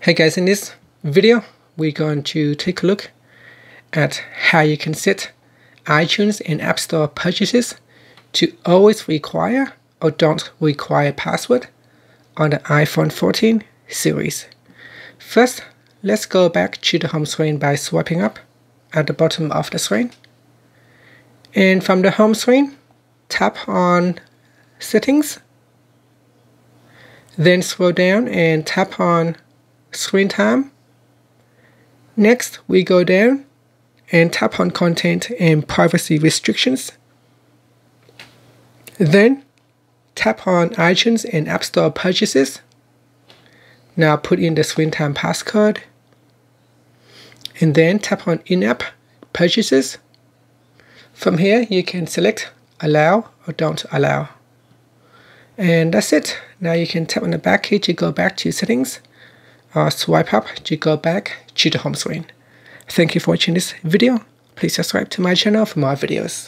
Hey guys, in this video, we're going to take a look at how you can set iTunes and App Store purchases to always require or don't require password on the iPhone 14 series. First, let's go back to the home screen by swiping up at the bottom of the screen. And from the home screen, tap on Settings, then scroll down and tap on Screen Time. Next, we go down and tap on Content and Privacy Restrictions. Then, tap on iTunes and App Store purchases. Now put in the screen time passcode. And then tap on in-app purchases. From here, you can select allow or don't allow. And that's it. Now you can tap on the back key to go back to settings or swipe up to go back to the home screen. Thank you for watching this video. Please subscribe to my channel for more videos.